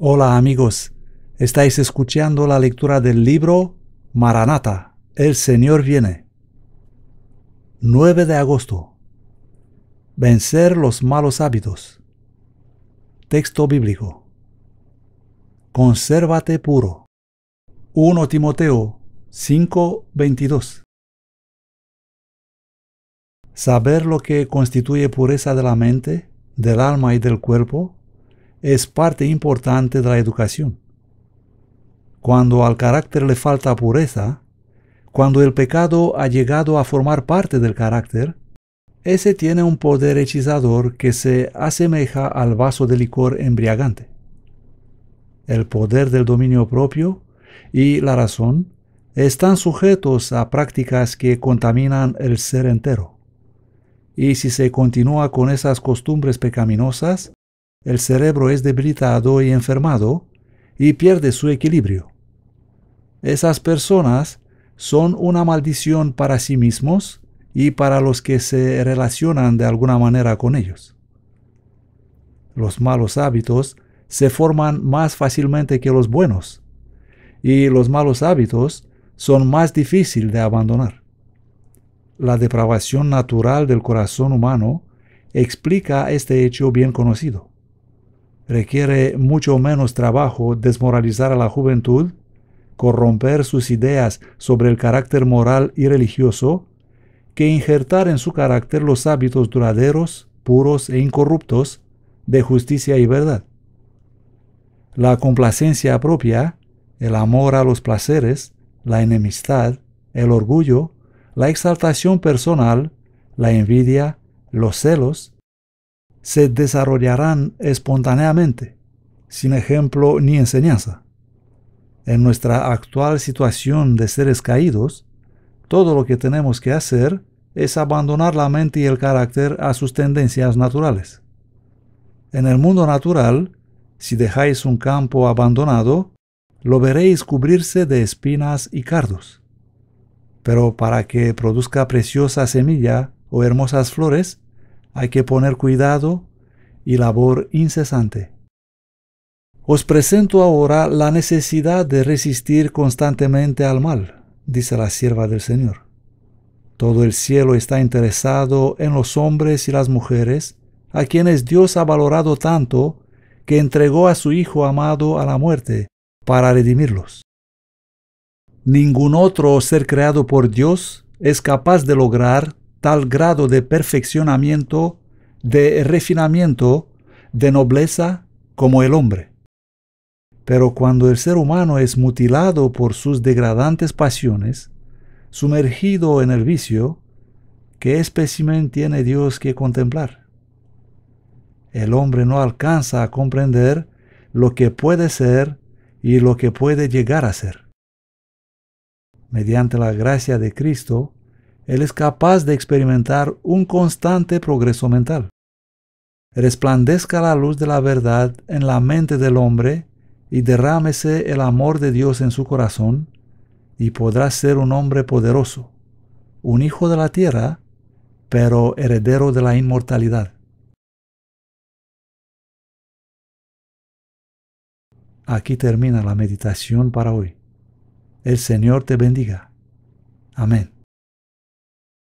Hola amigos, estáis escuchando la lectura del libro Maranata, el Señor viene. 9 de agosto. Vencer los malos hábitos. Texto bíblico. Consérvate puro. 1 Timoteo 5:22. Saber lo que constituye pureza de la mente, del alma y del cuerpo es parte importante de la educación. Cuando al carácter le falta pureza, cuando el pecado ha llegado a formar parte del carácter, ese tiene un poder hechizador que se asemeja al vaso de licor embriagante. El poder del dominio propio y la razón están sujetos a prácticas que contaminan el ser entero. Y si se continúa con esas costumbres pecaminosas, el cerebro es debilitado y enfermado y pierde su equilibrio. Esas personas son una maldición para sí mismos y para los que se relacionan de alguna manera con ellos. Los malos hábitos se forman más fácilmente que los buenos, y los malos hábitos son más difíciles de abandonar. La depravación natural del corazón humano explica este hecho bien conocido requiere mucho menos trabajo desmoralizar a la juventud, corromper sus ideas sobre el carácter moral y religioso, que injertar en su carácter los hábitos duraderos, puros e incorruptos de justicia y verdad. La complacencia propia, el amor a los placeres, la enemistad, el orgullo, la exaltación personal, la envidia, los celos, se desarrollarán espontáneamente, sin ejemplo ni enseñanza. En nuestra actual situación de seres caídos, todo lo que tenemos que hacer es abandonar la mente y el carácter a sus tendencias naturales. En el mundo natural, si dejáis un campo abandonado, lo veréis cubrirse de espinas y cardos. Pero para que produzca preciosa semilla o hermosas flores, hay que poner cuidado y labor incesante. Os presento ahora la necesidad de resistir constantemente al mal, dice la sierva del Señor. Todo el cielo está interesado en los hombres y las mujeres, a quienes Dios ha valorado tanto que entregó a su Hijo amado a la muerte para redimirlos. Ningún otro ser creado por Dios es capaz de lograr tal grado de perfeccionamiento, de refinamiento, de nobleza como el hombre. Pero cuando el ser humano es mutilado por sus degradantes pasiones, sumergido en el vicio, ¿qué espécimen tiene Dios que contemplar? El hombre no alcanza a comprender lo que puede ser y lo que puede llegar a ser. Mediante la gracia de Cristo, él es capaz de experimentar un constante progreso mental. Resplandezca la luz de la verdad en la mente del hombre y derrámese el amor de Dios en su corazón, y podrá ser un hombre poderoso, un hijo de la tierra, pero heredero de la inmortalidad. Aquí termina la meditación para hoy. El Señor te bendiga. Amén.